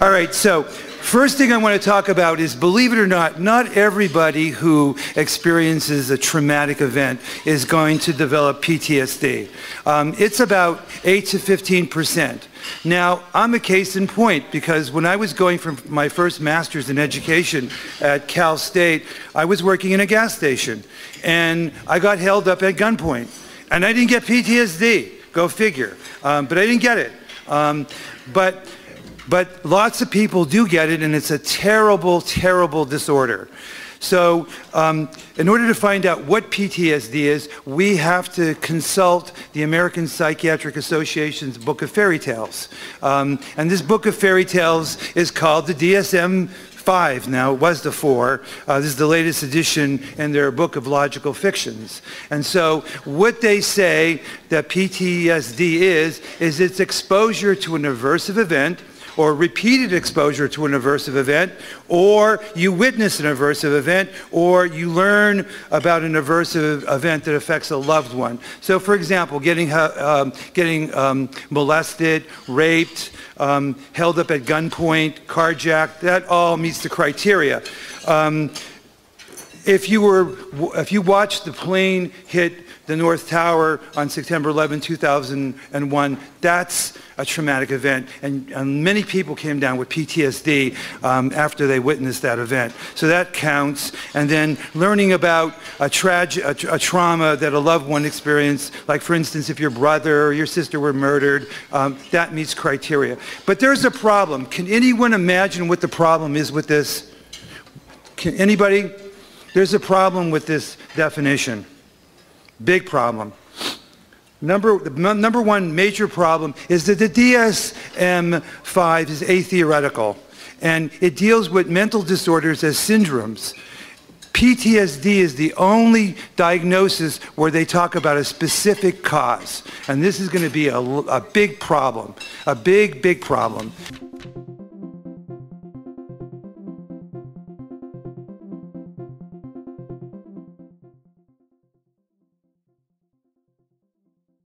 All right, so first thing I want to talk about is, believe it or not, not everybody who experiences a traumatic event is going to develop PTSD. Um, it's about 8 to 15 percent. Now, I'm a case in point because when I was going for my first master's in education at Cal State, I was working in a gas station and I got held up at gunpoint. And I didn't get PTSD, go figure. Um, but I didn't get it. Um, but but lots of people do get it, and it's a terrible, terrible disorder. So um, in order to find out what PTSD is, we have to consult the American Psychiatric Association's Book of Fairy Tales. Um, and this Book of Fairy Tales is called the DSM five now. It was the four. Uh, this is the latest edition in their book of logical fictions. And so what they say that PTSD is, is it's exposure to an aversive event or repeated exposure to an aversive event, or you witness an aversive event, or you learn about an aversive event that affects a loved one. So for example, getting, um, getting um, molested, raped, um, held up at gunpoint, carjacked, that all meets the criteria. If you were, if you watched the plane hit the North Tower on September 11, 2001, that's a traumatic event. And, and many people came down with PTSD um, after they witnessed that event. So that counts. And then learning about a, trage- a, a trauma that a loved one experienced, like for instance, if your brother or your sister were murdered, um, that meets criteria. But there's a problem. Can anyone imagine what the problem is with this? Can anybody? There's a problem with this definition. Big problem. Number, number one major problem is that the DSM-5 is atheoretical, and it deals with mental disorders as syndromes. PTSD is the only diagnosis where they talk about a specific cause, and this is going to be a, a big problem, a big, big problem.